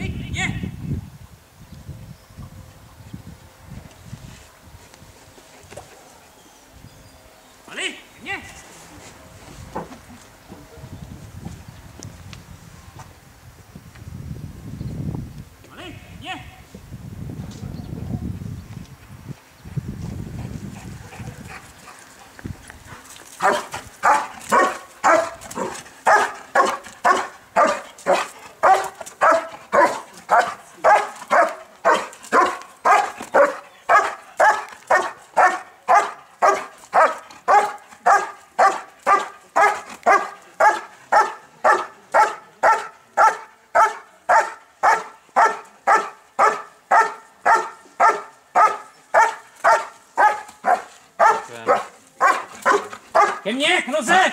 Yeah. Ke mnie, k nodze!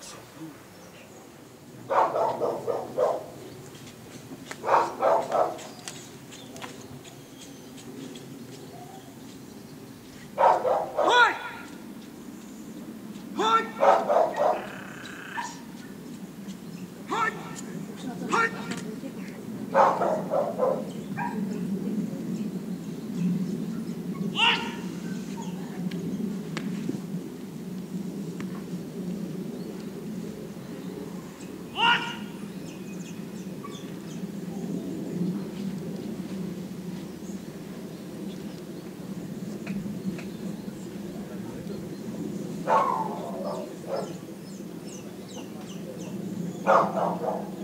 Hoi! No, no, no.